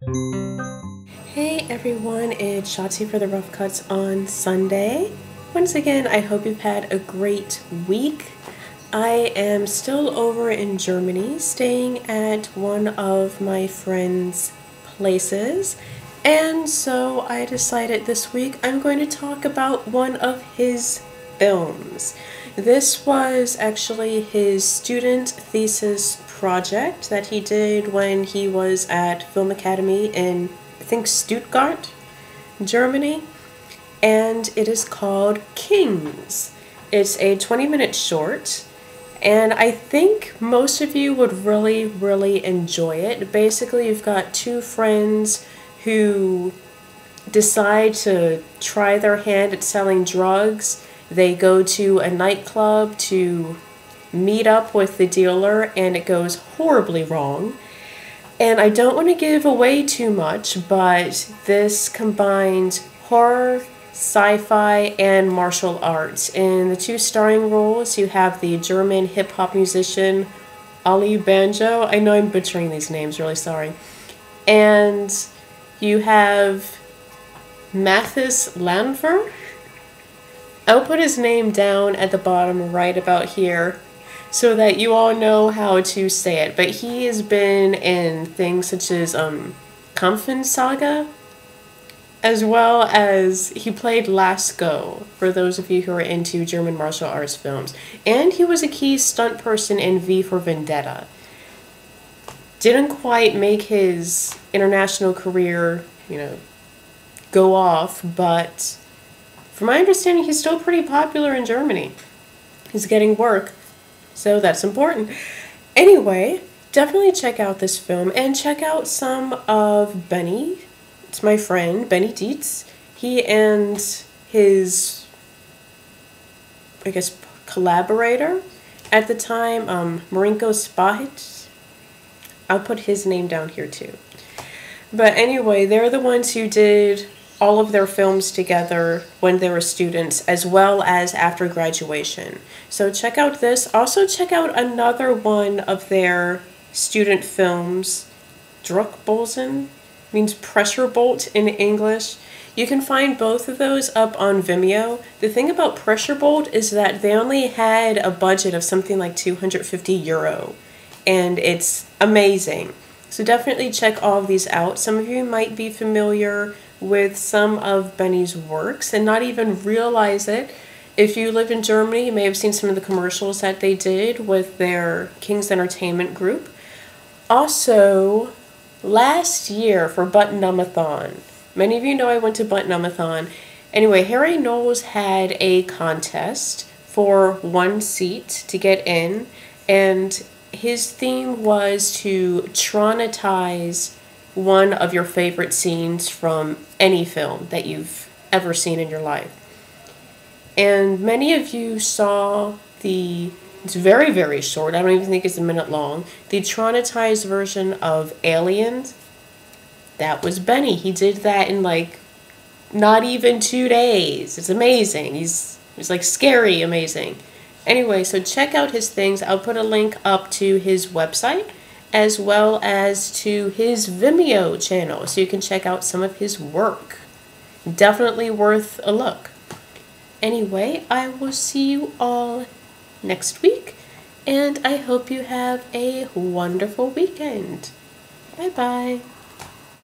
Hey everyone, it's Schatze for the Rough Cuts on Sunday. Once again, I hope you've had a great week. I am still over in Germany, staying at one of my friend's places, and so I decided this week I'm going to talk about one of his films. This was actually his student thesis project that he did when he was at Film Academy in, I think, Stuttgart, Germany, and it is called Kingz. It's a 20 minute short, and I think most of you would really, really enjoy it. Basically, you've got two friends who decide to try their hand at selling drugs they go to a nightclub to meet up with the dealer, and it goes horribly wrong. And I don't want to give away too much, but this combines horror, sci fi, and martial arts. In the two starring roles, you have the German hip hop musician Olli Banjo. I know I'm butchering these names, really sorry. And you have Mathis Landwehr I'll put his name down at the bottom right about here so that you all know how to say it. But he has been in things such as um, Kampfansage, as well as he played Lasko, for those of you who are into German martial arts films. And he was a key stunt person in V for Vendetta. Didn't quite make his international career, you know, go off, but from my understanding, he's still pretty popular in Germany. He's getting work, so that's important. Anyway, definitely check out this film and check out some of Benni. It's my friend, Benni Diez. He and his, I guess, collaborator at the time, um, Marinko Spahic. I'll put his name down here too. But anyway, they're the ones who did all of their films together when they were students as well as after graduation. So check out this. Also check out another one of their student films, Druckbolzen, means pressure bolt in English. You can find both of those up on Vimeo. The thing about Pressure Bolt is that they only had a budget of something like 250 euro, and it's amazing. So definitely check all of these out. Some of you might be familiar with some of Benni's works and not even realize it. If you live in Germany, you may have seen some of the commercials that they did with their King's Entertainment Group. Also, last year for Butt-Numb-A-Thon, many of you know I went to Butt-Numb-A-Thon. Anyway, Harry Knowles had a contest for one seat to get in, and his theme was to traumatize one of your favorite scenes from any film that you've ever seen in your life. And many of you saw the, it's very, very short, I don't even think it's a minute long, the traumatized version of Aliens. That was Benni. He did that in like not even two days. It's amazing. He's, he's like scary amazing. Anyway, so check out his things. I'll put a link up to his website as well as to his Vimeo channel so you can check out some of his work. Definitely worth a look. Anyway, I will see you all next week and I hope you have a wonderful weekend. Bye bye.